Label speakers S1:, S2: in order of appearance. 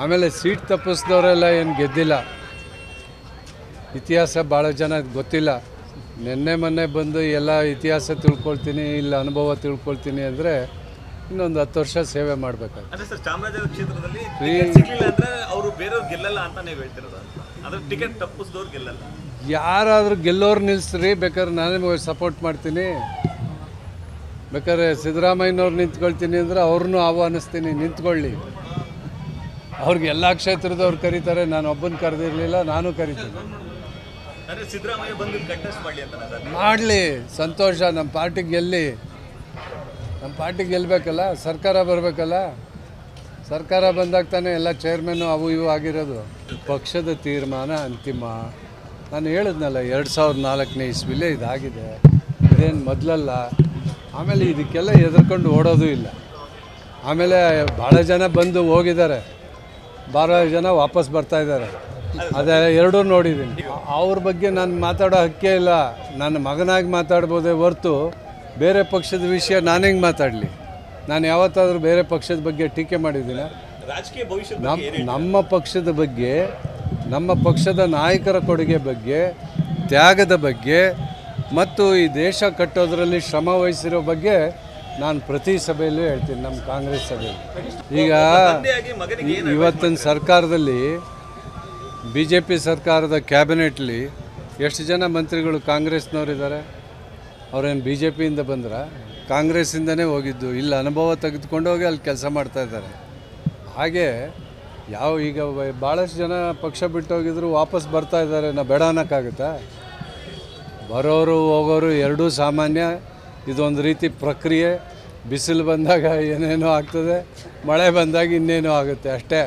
S1: ಆಮೇಲೆ ಸೀಟ್ ತಪ್ಪಿಸಿದವರೆಲ್ಲ ಏನು ಗೆದ್ದಿಲ್ಲ. ಇತಿಹಾಸ ಭಾಳ ಜನ ಗೊತ್ತಿಲ್ಲ. ನಿನ್ನೆ ಮೊನ್ನೆ ಬಂದು ಎಲ್ಲ ಇತಿಹಾಸ ತಿಳ್ಕೊಳ್ತೀನಿ ಇಲ್ಲ ಅನುಭವ ತಿಳ್ಕೊಳ್ತೀನಿ ಅಂದರೆ ಇನ್ನೊಂದು ಹತ್ತು ವರ್ಷ ಸೇವೆ
S2: ಮಾಡಬೇಕಾಗ್ತದೆ
S1: ಯಾರಾದರೂ ಗೆಲ್ಲೋರು ನಿಲ್ಲಿಸ್ರಿ ಬೇಕಾದ್ರೆ ನಾನೇ ಸಪೋರ್ಟ್ ಮಾಡ್ತೀನಿ. ಬೇಕಾದ್ರೆ ಸಿದ್ದರಾಮಯ್ಯನವ್ರು ನಿಂತ್ಕೊಳ್ತೀನಿ ಅಂದರೆ ಅವ್ರನ್ನೂ ಆಹ್ವಾನಿಸ್ತೀನಿ ನಿಂತ್ಕೊಳ್ಳಿ. ಅವ್ರಿಗೆ ಎಲ್ಲ ಕ್ಷೇತ್ರದವ್ರು ಕರೀತಾರೆ ನಾನು ಒಬ್ಬನ ಕರೆದಿರಲಿಲ್ಲ ನಾನು ಕರಿತೀನಿ.
S2: ಮಾಡ್ಲಿ
S1: ಸಂತೋಷ ನಮ್ಮ ಪಾರ್ಟಿಗೆ ಗೆಲ್ಲಿ. ನಮ್ಮ ಪಾರ್ಟಿಗೆ ಗೆಲ್ಲಬೇಕಲ್ಲ ಸರ್ಕಾರ ಬರಬೇಕಲ್ಲ. ಸರ್ಕಾರ ಬಂದಾಗ ತಾನೇ ಎಲ್ಲ ಚೇರ್ಮನ್ನು ಅವು ಇವು ಆಗಿರೋದು. ಪಕ್ಷದ ತೀರ್ಮಾನ ಅಂತಿಮ. ನಾನು ಹೇಳಿದ್ನಲ್ಲ ಎರಡು ಸಾವಿರದ ನಾಲ್ಕನೇ ಇಸ್ವಿಲೇ ಇದಾಗಿದೆ. ಇದೇನು ಮೊದಲಲ್ಲ. ಆಮೇಲೆ ಇದಕ್ಕೆಲ್ಲ ಹೆದರ್ಕೊಂಡು ಓಡೋದು ಇಲ್ಲ. ಆಮೇಲೆ ಭಾಳ ಜನ ಬಂದು ಹೋಗಿದ್ದಾರೆ. ಭಾಳ ಜನ ವಾಪಸ್ ಬರ್ತಾ ಇದ್ದಾರೆ. ಅದೇ ಎರಡೂ ನೋಡಿದ್ದೀನಿ. ಅವ್ರ ಬಗ್ಗೆ ನಾನು ಮಾತಾಡೋ ಹಕ್ಕೇ ಇಲ್ಲ. ನನ್ನ ಮಗನಾಗಿ ಮಾತಾಡ್ಬೋದೇ ಹೊರ್ತು ಬೇರೆ ಪಕ್ಷದ ವಿಷಯ ನಾನು ಹೆಂಗೆ ಮಾತಾಡಲಿ? ನಾನು ಯಾವತ್ತಾದರೂ ಬೇರೆ ಪಕ್ಷದ ಬಗ್ಗೆ ಟೀಕೆ ಮಾಡಿದ್ದೀನಿ? ನಮ್ಮ ನಮ್ಮ ಪಕ್ಷದ ಬಗ್ಗೆ ನಮ್ಮ ಪಕ್ಷದ ನಾಯಕರ ಕೊಡುಗೆ ಬಗ್ಗೆ ತ್ಯಾಗದ ಬಗ್ಗೆ ಮತ್ತು ಈ ದೇಶ ಕಟ್ಟೋದರಲ್ಲಿ ಶ್ರಮ ವಹಿಸಿರೋ ಬಗ್ಗೆ ನಾನು ಪ್ರತಿ ಸಭೆಯಲ್ಲೂ ಹೇಳ್ತೀನಿ ನಮ್ಮ ಕಾಂಗ್ರೆಸ್ ಸಭೆಯಲ್ಲಿ. ಈಗ ಇವತ್ತಿನ ಸರ್ಕಾರದಲ್ಲಿ ಬಿ ಜೆ ಪಿ ಸರ್ಕಾರದ ಕ್ಯಾಬಿನೆಟ್ಲಿ ಎಷ್ಟು ಜನ ಮಂತ್ರಿಗಳು ಕಾಂಗ್ರೆಸ್ನವರಿದ್ದಾರೆ? ಅವ್ರೇನು ಬಿ ಜೆ ಪಿಯಿಂದ ಬಂದ್ರ? ಕಾಂಗ್ರೆಸ್ಸಿಂದನೇ ಹೋಗಿದ್ದು ಇಲ್ಲಿ ಅನುಭವ ತೆಗೆದುಕೊಂಡು ಹೋಗಿ ಅಲ್ಲಿ ಕೆಲಸ ಮಾಡ್ತಾ ಇದ್ದಾರೆ. ಹಾಗೆ ಯಾವ ಈಗ ಭಾಳಷ್ಟು ಜನ ಪಕ್ಷ ಬಿಟ್ಟು ಹೋಗಿದ್ರು ವಾಪಸ್ ಬರ್ತಾ ಇದ್ದಾರೆ ನಾ ಬೇಡ ಅನ್ನೋಕ್ಕಾಗುತ್ತಾ? ಬರೋರು ಹೋಗೋರು ಎರಡೂ ಸಾಮಾನ್ಯ ಇದೊಂದು ರೀತಿ ಪ್ರಕ್ರಿಯೆ. ಬಿಸಿಲು ಬಂದಾಗ ಏನೇನೋ ಆಗ್ತದೆ ಮಳೆ ಬಂದಾಗ ಇನ್ನೇನೋ ಆಗುತ್ತೆ ಅಷ್ಟೇ.